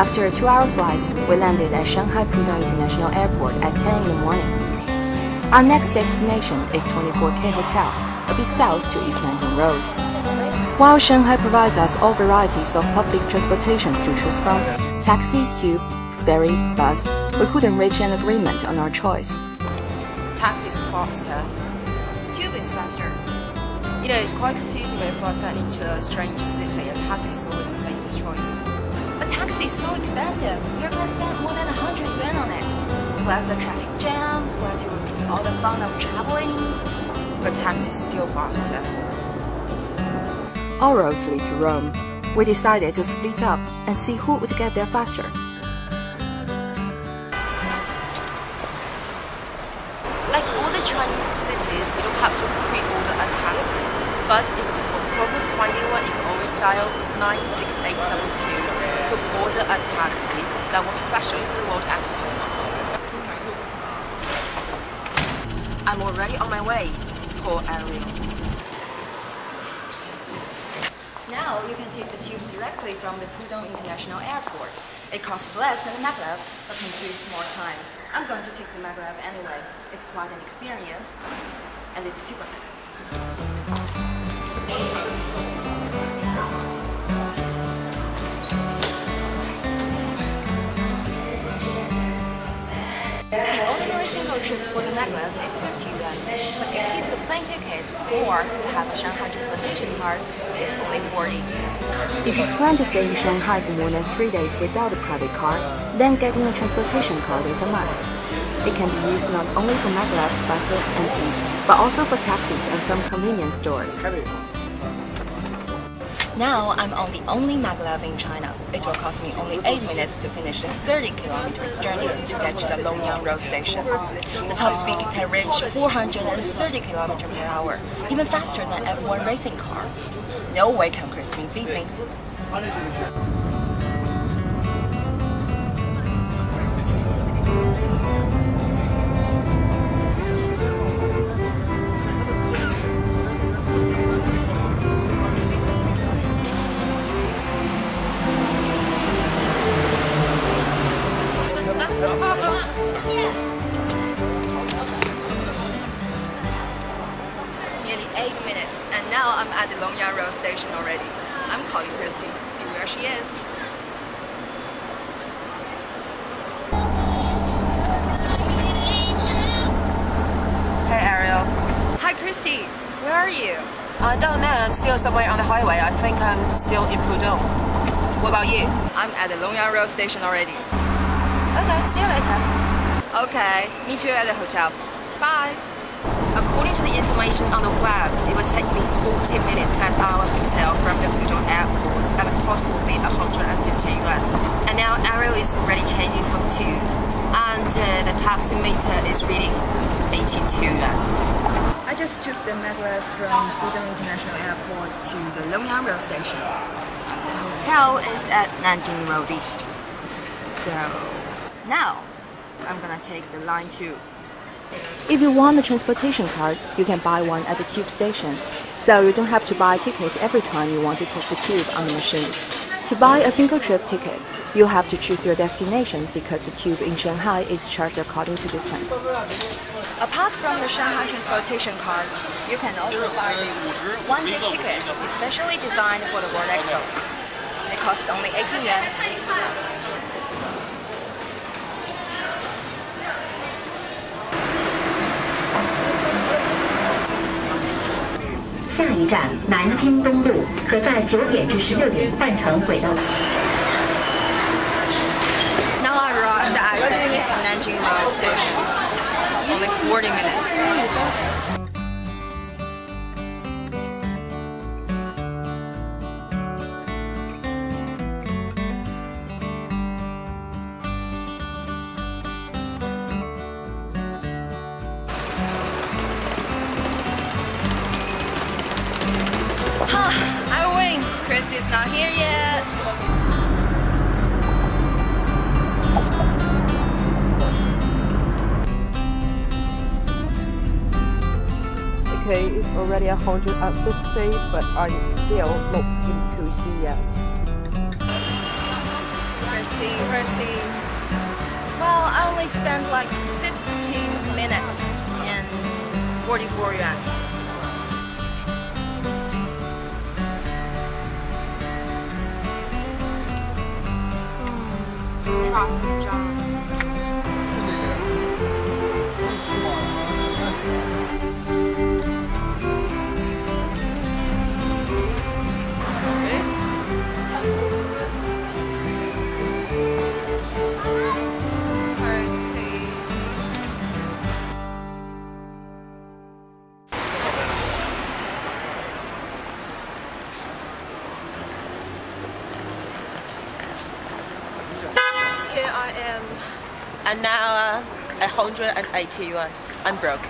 After a two-hour flight, we landed at Shanghai Pudong International Airport at 10 in the morning. Our next destination is 24K Hotel, a bit south to East Nanjing Road. While Shanghai provides us all varieties of public transportations to choose from, taxi, tube, ferry, bus, we couldn't reach an agreement on our choice. Taxi is faster. Tube is faster. You know, it's quite confusing when first get into a strange city. A taxi is always the safest choice. A taxi is so expensive. You're gonna spend more than 100 yuan on it. Plus the traffic jam, plus you will miss all the fun of traveling. But taxi's still faster. All roads lead to Rome. We decided to split up and see who would get there faster. Like all the Chinese cities, don't have to pre-order a taxi. But if you got problem finding one, you can always dial 96872 to order a taxi that works specially for the World Expo. I'm already on my way. Poor Ariel. Now you can take the tube directly from the Pudong International Airport. It costs less than the maglev, but consumes more time. I'm going to take the maglev anyway. It's quite an experience, and it's super fast. For the maglev is 50 yuan, but if you keep the plane ticket or have the Shanghai transportation card, it's only 40. If you plan to stay in Shanghai for more than three days without a private car, then getting a transportation card is a must. It can be used not only for maglev, buses, and tubes, but also for taxis and some convenience stores. Now I'm on the only maglev in China. It will cost me only 8 minutes to finish the 30 kilometers journey to get to the Longyang Road station. The top speed can reach 430 kilometers per hour, even faster than F1 racing car. No way can Christine beat me. Nearly now I'm at the Longyang Rail station already. I'm calling Christy, see where she is. Hey Ariel. Hi Christy, where are you? I don't know, I'm still somewhere on the highway. I think I'm still in Pudong. What about you? I'm at the Longyang Rail station already. Okay, see you later. Okay, meet you at the hotel. Bye. According to the information on the web, it will take me 40 minutes get our hotel from the Pudong airport, and the cost will be 150 yuan. And now Ariel is already changing for the tube, and uh, the taxi meter is reading 82 yuan. I just took the maglev from Pudong International Airport to the Longyang Road station. The hotel is at Nanjing Road East. So now I'm gonna take the line 2. If you want a transportation card, you can buy one at the tube station. So you don't have to buy a ticket every time you want to take the tube on the machine. To buy a single trip ticket, you have to choose your destination because the tube in Shanghai is charged according to distance. Apart from the Shanghai transportation card, you can also buy this one-day ticket, especially designed for the World Expo. It costs only 18 yuan. 一站南京东路，可在九点至十六点换乘轨道。Now I arrived at East Nanjing Road Station. Only 40 minutes. Is not here yet. Okay, it's already 150, but I'm still not in Puxi yet. Chrissy, fee. Well, I only spent like 15 minutes and 44 yuan. Traffic jam.，Here I am, an hour, 180 yuan. I'm broke.